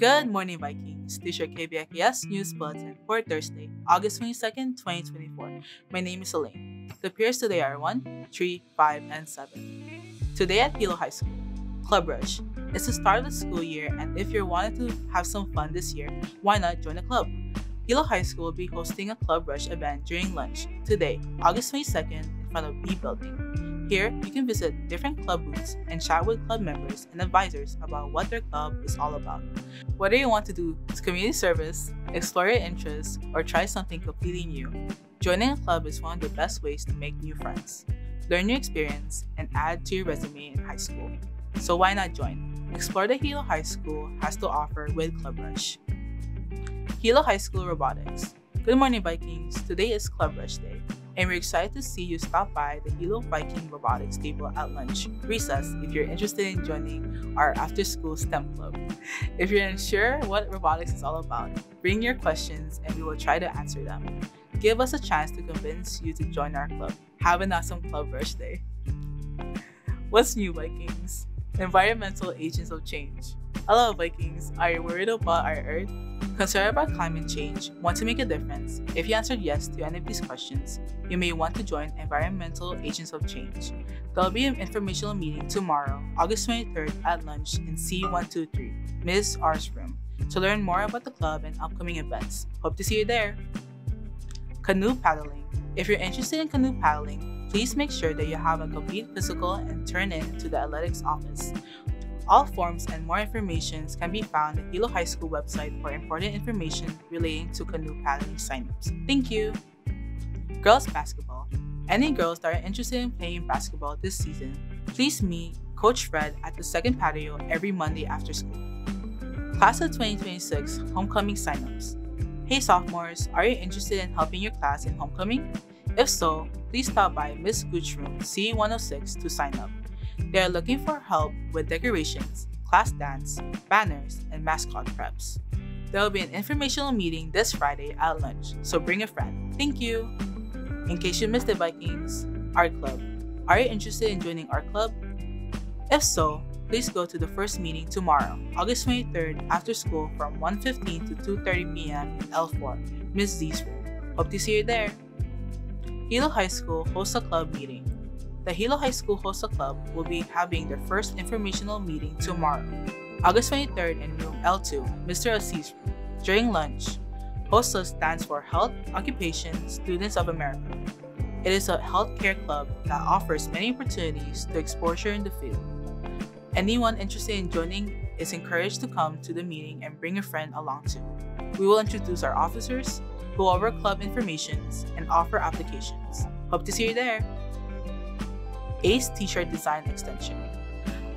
Good morning, Vikings. This is your News Bulletin for Thursday, August 22nd, 2024. My name is Elaine. The peers today are 1, 3, 5, and 7. Today at Hilo High School, Club Rush. It's the start of the school year, and if you're wanting to have some fun this year, why not join a club? Hilo High School will be hosting a Club Rush event during lunch today, August 22nd, in front of B Building. Here, you can visit different club booths and chat with club members and advisors about what their club is all about. Whether you want to do community service, explore your interests, or try something completely new, joining a club is one of the best ways to make new friends, learn new experience, and add to your resume in high school. So why not join? Explore the Hilo High School has to offer with Club Rush. Hilo High School Robotics. Good morning, Vikings. Today is Club Rush Day and we're excited to see you stop by the Hilo Viking Robotics table at lunch recess if you're interested in joining our after school STEM club. If you're unsure what robotics is all about, bring your questions and we will try to answer them. Give us a chance to convince you to join our club. Have an awesome club rush day. What's new, Vikings? Environmental agents of change. Hello, Vikings. Are you worried about our Earth? Concerned about climate change? Want to make a difference? If you answered yes to any of these questions, you may want to join Environmental Agents of Change. There will be an informational meeting tomorrow, August 23rd at lunch in C123, Ms. R's room, to learn more about the club and upcoming events. Hope to see you there. Canoe paddling. If you're interested in canoe paddling, please make sure that you have a complete physical and turn in to the athletics office. All forms and more information can be found at Hilo High School website for important information relating to canoe paddling signups. Thank you! Girls Basketball Any girls that are interested in playing basketball this season, please meet Coach Fred at the second patio every Monday after school. Class of 2026 Homecoming Signups Hey sophomores, are you interested in helping your class in homecoming? If so, please stop by Miss Gooch room C106 to sign up. They are looking for help with decorations, class dance, banners, and mascot preps. There will be an informational meeting this Friday at lunch, so bring a friend. Thank you! In case you missed it, Vikings, Art Club. Are you interested in joining Art Club? If so, please go to the first meeting tomorrow, August 23rd, after school from 1.15 to 2.30 p.m. in L4, Ms. Z's room. Hope to see you there! Hilo High School HOSA club meeting. The Hilo High School HOSA Club will be having their first informational meeting tomorrow, August 23rd in room L2, Mr. Assis room, during lunch. HOSA stands for Health Occupation Students of America. It is a healthcare club that offers many opportunities to exposure in the field. Anyone interested in joining is encouraged to come to the meeting and bring a friend along too. We will introduce our officers, go over club information, and offer applications. Hope to see you there! ACE T-shirt Design Extension.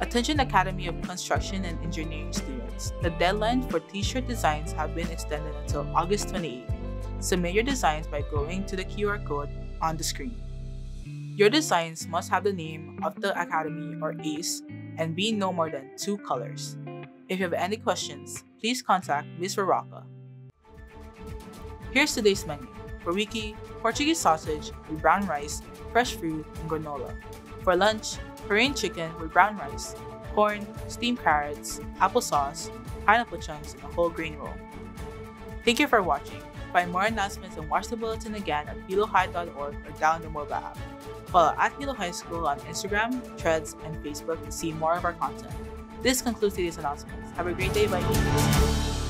Attention Academy of Construction and Engineering students, the deadline for t-shirt designs have been extended until August 28. Submit your designs by going to the QR code on the screen. Your designs must have the name of the academy or ACE and be no more than two colors. If you have any questions, please contact Ms. Baraka. Here's today's menu. For wiki, Portuguese sausage brown rice, fresh fruit, and granola. For lunch, Korean chicken with brown rice, corn, steamed carrots, applesauce, pineapple chunks, and a whole grain roll. Thank you for watching. Find more announcements and watch the bulletin again at hilohigh.org or download the mobile app. Follow at Hilo High School on Instagram, Threads, and Facebook to see more of our content. This concludes today's announcements. Have a great day, Vikings!